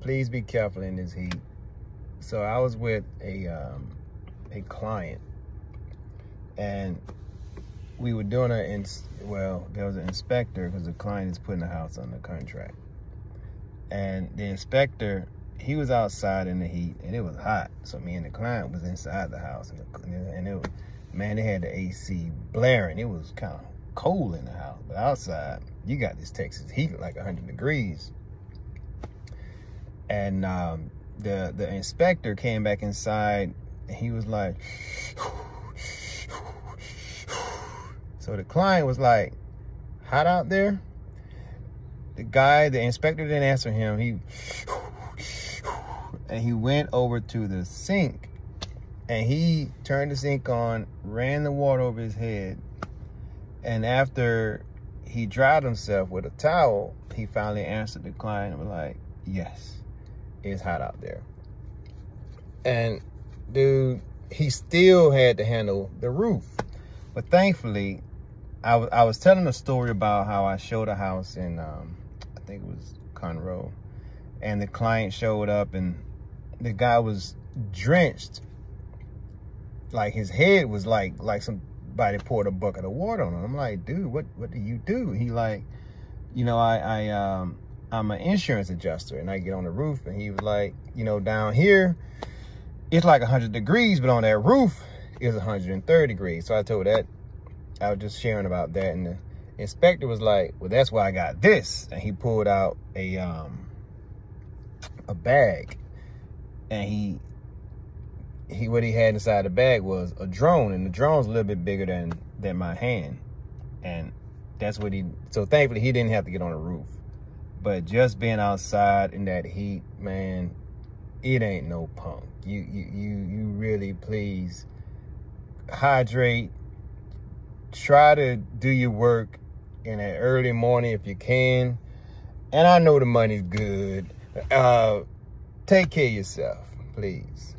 please be careful in this heat. So I was with a um, a client, and we were doing a ins well, there was an inspector because the client is putting the house under contract, and the inspector he was outside in the heat and it was hot. So me and the client was inside the house and, the, and it was, man, they had the AC blaring. It was kind of cold in the house, but outside you got this Texas heat like 100 degrees. And um, the the inspector came back inside and he was like, so the client was like, hot out there? The guy, the inspector didn't answer him. He, and he went over to the sink and he turned the sink on, ran the water over his head. And after he dried himself with a towel, he finally answered the client and was like, yes, it's hot out there. And dude, he still had to handle the roof. But thankfully, I, I was telling a story about how I showed a house in, um, I think it was Conroe. And the client showed up and the guy was drenched. Like his head was like like somebody poured a bucket of water on him. I'm like, dude, what what do you do? He like, you know, I I um I'm an insurance adjuster and I get on the roof and he was like, you know, down here it's like 100 degrees, but on that roof it's 130 degrees. So I told that I was just sharing about that and the inspector was like, well, that's why I got this. And he pulled out a um a bag and he he what he had inside the bag was a drone and the drone's a little bit bigger than than my hand and that's what he so thankfully he didn't have to get on the roof but just being outside in that heat man it ain't no punk. You you you, you really please hydrate. Try to do your work in an early morning if you can. And i know the money's good. Uh take care of yourself please.